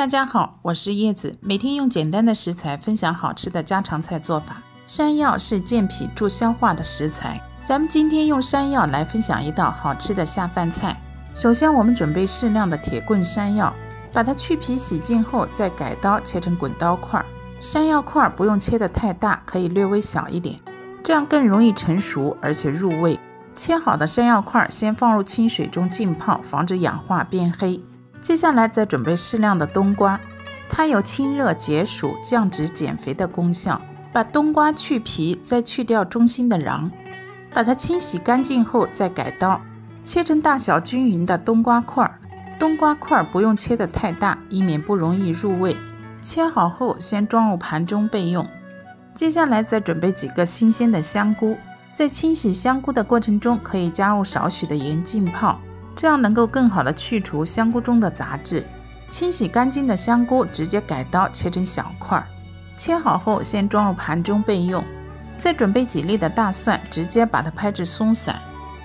大家好，我是叶子，每天用简单的食材分享好吃的家常菜做法。山药是健脾助消化的食材，咱们今天用山药来分享一道好吃的下饭菜。首先，我们准备适量的铁棍山药，把它去皮洗净后，再改刀切成滚刀块。山药块不用切得太大，可以略微小一点，这样更容易成熟而且入味。切好的山药块先放入清水中浸泡，防止氧化变黑。接下来再准备适量的冬瓜，它有清热解暑、降脂减肥的功效。把冬瓜去皮，再去掉中心的瓤，把它清洗干净后再改刀，切成大小均匀的冬瓜块。冬瓜块不用切得太大，以免不容易入味。切好后先装入盘中备用。接下来再准备几个新鲜的香菇，在清洗香菇的过程中可以加入少许的盐浸泡。这样能够更好的去除香菇中的杂质。清洗干净的香菇直接改刀切成小块，切好后先装入盘中备用。再准备几粒的大蒜，直接把它拍至松散，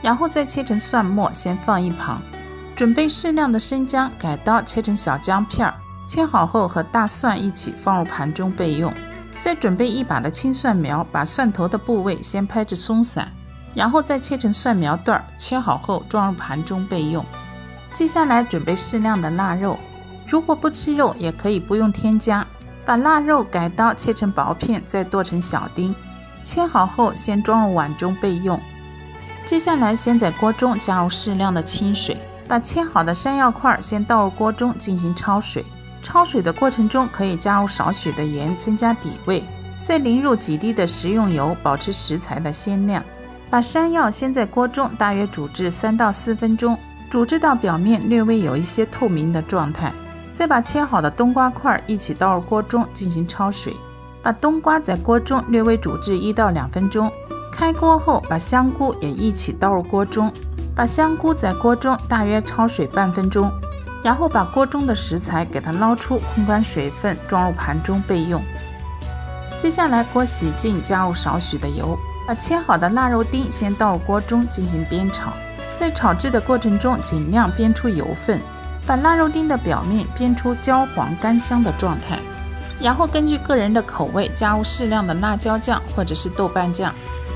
然后再切成蒜末，先放一旁。准备适量的生姜，改刀切成小姜片儿，切好后和大蒜一起放入盘中备用。再准备一把的青蒜苗，把蒜头的部位先拍至松散。然后再切成蒜苗段，切好后装入盘中备用。接下来准备适量的腊肉，如果不吃肉也可以不用添加。把腊肉改刀切成薄片，再剁成小丁，切好后先装入碗中备用。接下来先在锅中加入适量的清水，把切好的山药块先倒入锅中进行焯水。焯水的过程中可以加入少许的盐，增加底味。再淋入几滴的食用油，保持食材的鲜亮。把山药先在锅中大约煮至三到四分钟，煮至到表面略微有一些透明的状态，再把切好的冬瓜块一起倒入锅中进行焯水。把冬瓜在锅中略微煮至一到两分钟，开锅后把香菇也一起倒入锅中，把香菇在锅中大约焯水半分钟，然后把锅中的食材给它捞出，控干水分，装入盘中备用。接下来锅洗净，加入少许的油。把切好的腊肉丁先倒入锅中进行煸炒，在炒制的过程中尽量煸出油分，把腊肉丁的表面煸出焦黄干香的状态。然后根据个人的口味加入适量的辣椒酱或者是豆瓣酱，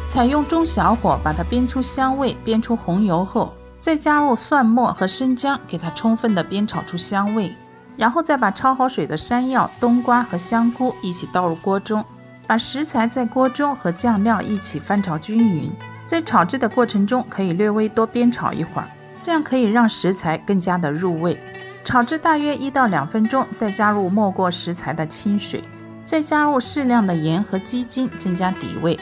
采用中小火把它煸出香味，煸出红油后，再加入蒜末和生姜，给它充分的煸炒出香味。然后再把焯好水的山药、冬瓜和香菇一起倒入锅中。把食材在锅中和酱料一起翻炒均匀，在炒制的过程中可以略微多煸炒一会儿，这样可以让食材更加的入味。炒制大约一到两分钟，再加入没过食材的清水，再加入适量的盐和鸡精增加底味，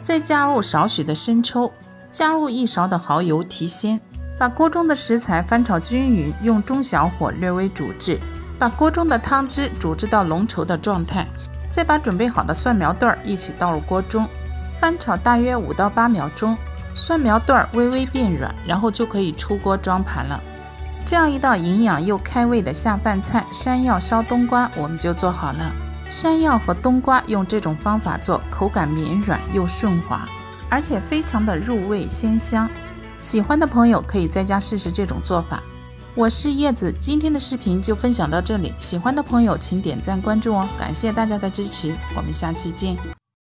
再加入少许的生抽，加入一勺的蚝油提鲜。把锅中的食材翻炒均匀，用中小火略微煮至，把锅中的汤汁煮至到浓稠的状态。再把准备好的蒜苗段儿一起倒入锅中，翻炒大约五到八秒钟，蒜苗段儿微微变软，然后就可以出锅装盘了。这样一道营养又开胃的下饭菜——山药烧冬瓜，我们就做好了。山药和冬瓜用这种方法做，口感绵软又顺滑，而且非常的入味鲜香。喜欢的朋友可以在家试试这种做法。我是叶子，今天的视频就分享到这里。喜欢的朋友请点赞关注哦，感谢大家的支持，我们下期见。